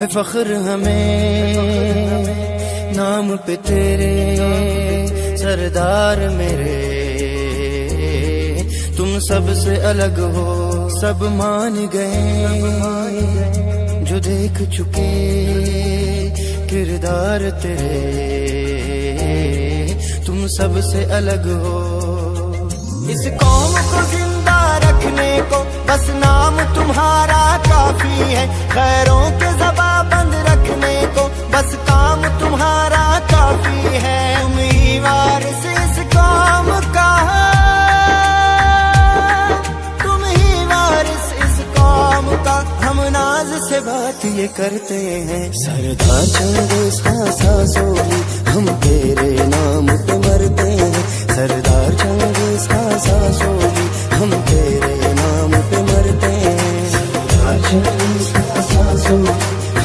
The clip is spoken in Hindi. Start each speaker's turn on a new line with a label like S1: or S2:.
S1: फख्र हमें, नाम पे तेरे, सरदार मेरे। तुम सबसे अलग हो, सब मान गए, जो देख चुके, किरदार तेरे। तुम सबसे अलग हो। इस कौम को ज़िंदा रखने को बस नाम तुम्हारा काफ़ी है। खैरों के नाम तुम्हारा काफ़ी है। तुम ही वारिस इस काम का तुम ही वारिस इस काम का। हम नाज से बात ये करते हैं। सरदा चंदे सासों हम तेरे नाम पे मरते हैं। सरदार चंदे सासों हम तेरे नाम पे मरते हैं।